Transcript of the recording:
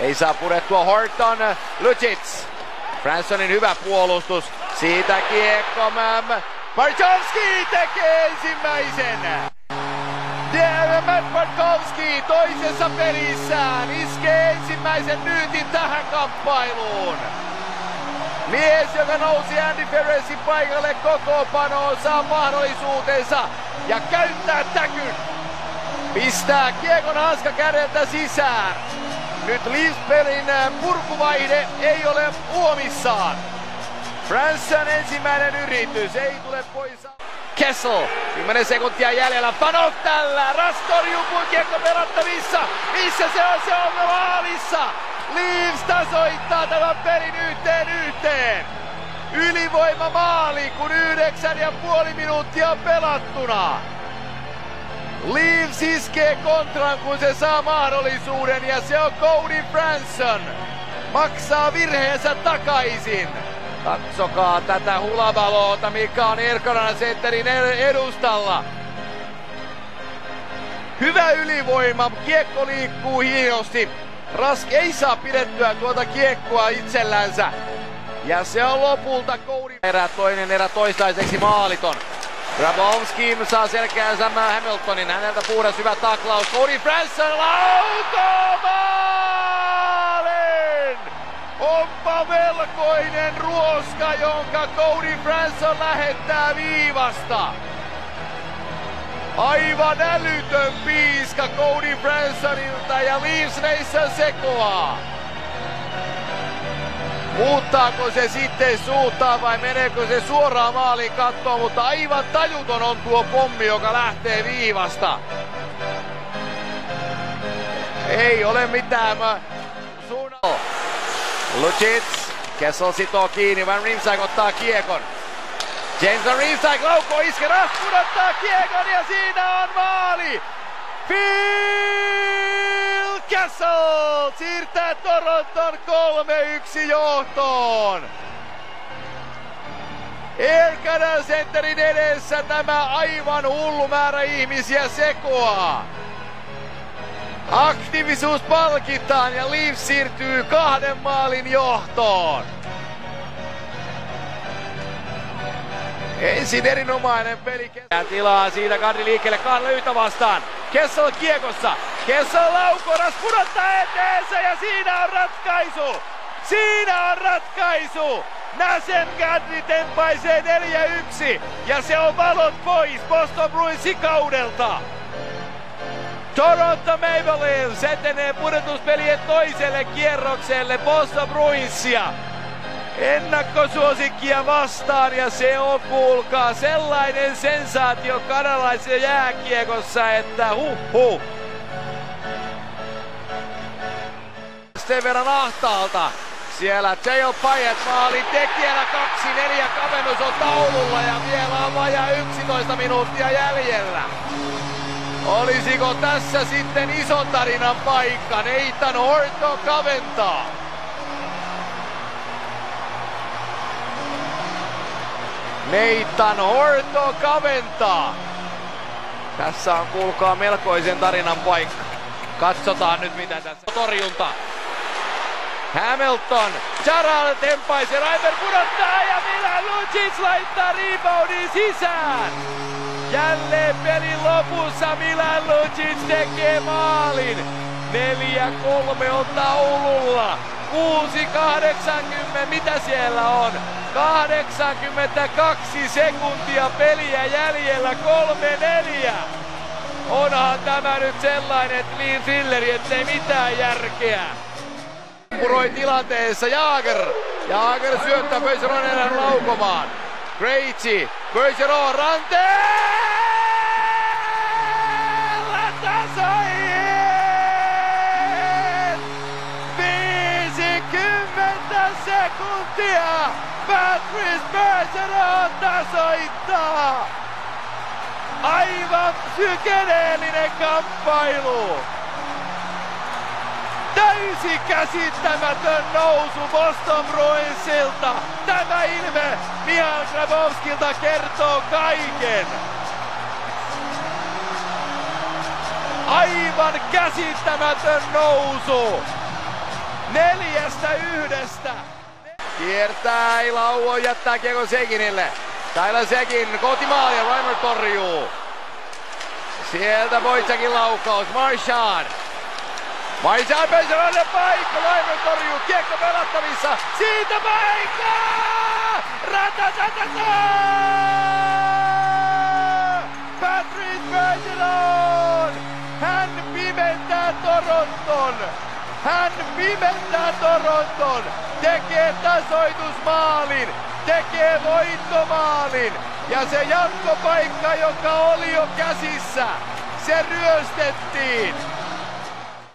Ei saa purettua Horton. Lucic. Franssonin hyvä puolustus. Siitä kiekko. Bartowski tekee ensimmäisen. Matt Bartkowski toisessa pelissään iskee ensimmäisen nyytin tähän kamppailuun. Mies, joka nousi Andy Ferresin paikalle kokoopanoon, saa mahdollisuutensa ja käyttää täkyn. Pistää kiekon hanska kädeltä sisään. Nyt Leafspelin äh, purkuvaihde ei ole uomissaan. Fransson ensimmäinen yritys, ei tule pois. Kessel, 10 sekuntia jäljellä, Panov tällä, Rastorjuu kiekko pelattavissa, missä se on, se on maalissa. Leaves tasoittaa tämän pelin yhteen yhteen. Ylivoima maali, kun yhdeksän ja puoli minuuttia pelattuna. Leaves iskee kontran, kun se saa mahdollisuuden ja se on Cody Franson. Maksaa virheensä takaisin. Katsokaa tätä hulabaloota, mikä on Erkanan sentterin edustalla. Hyvä ylivoima, kiekko liikkuu hienosti. Rask ei saa pidettyä tuota kiekkoa itsellänsä. Ja se on lopulta Cody. Erä toinen erä toistaiseksi maaliton. Grabowski saa selkeänsä Hamiltonin. Häneltä puhdas hyvä taklaus. Cody Franson laukomaalin! Onpa melkoinen ruoska, jonka Cody Franson lähettää viivasta. Aivan älytön piiska Cody Bransonilta ja Nation sekoaa. Muuttaako se sitten suuntaan vai meneekö se suoraan maaliin kattoon, mutta aivan tajuton on tuo pommi, joka lähtee viivasta. Ei ole mitään. Mä... Suunnalla. Lucic. Kessel sitoo kiinni. Van Riemsdyk ottaa kiekon. James Van Riemsdyk laukoo iske. Rask pudottaa kiekon ja siinä on maali. Phil Kessel siirtää Toronton 3-1 johtoon. Air Canada Centerin edessä tämä aivan hullu määrä ihmisiä sekoaa. Aktiivisuus palkitaan ja Leafs siirtyy kahden maalin johtoon. Ensin erinomainen peli. Tilaa siitä Kadri liikkeelle Lyytä vastaan. Kessel kiekossa. Kessel laukoras pudottaa eteensä ja siinä on ratkaisu. Siinä on ratkaisu. Näsen Kadri tempaisee 4-1 ja se on valot pois Boston Bruinsin kaudelta. Toronto Maple Leafs etenee pudotuspelien toiselle kierrokselle Boston Bruinsia ennakkosuosikkia vastaan ja se on kuulkaa sellainen sensaatio kanalaisessa jääkiekossa, että huh huh. Sen verran ahtaalta. Siellä J.L. Payet maalin tekijänä 2-4 kavennus on taululla ja vielä on vajaa 11 minuuttia jäljellä. Olisiko tässä sitten ison tarinan paikka? Nathan Horton kaventaa. Nathan Horto kaventaa. Tässä on kuulkaa melkoisen tarinan paikka. Katsotaan nyt mitä tässä torjunta. Hamilton, Charal tempaisi, Raimer pudottaa ja Milan Lucic laittaa reboundin sisään. Jälleen pelin lopussa Milan Lucic tekee maalin. 4-3 on taululla. 6-80, mitä siellä on? 82 sekuntia peliä jäljellä, 3-4. Onhan tämä nyt sellainen Lean Filleri, ettei mitään järkeä. Puroi tilanteessa Jaager. Jaager syöttää Pöiseronen laukomaan. Krejci, Pöisero ranteen! sekuntia! Patrice Bergeron tasoittaa! Aivan sykeneellinen kamppailu! Täysi käsittämätön nousu Boston Bruinsilta. Tämä ilme Mihail Grabowskilta kertoo kaiken. Aivan käsittämätön nousu. Neljästä yhdestä. Kiertää, ei lauo, jättää kiekon Seginille. Tyler Segin kohti maalia, Reimer torjuu. Sieltä Wojciachin laukaus, Marshawn. Marshawn Pesaralle paikka, Reimer torjuu, kiekko pelattavissa. Siitä paikka! Ratatatata! Patrick Bergeron! Hän pimentää Toronton! Hän pimentää Toronton! Tekee tasoitusmaalin! Tekee voittomaalin! Ja se jatkopaikka, joka oli jo käsissä, se ryöstettiin!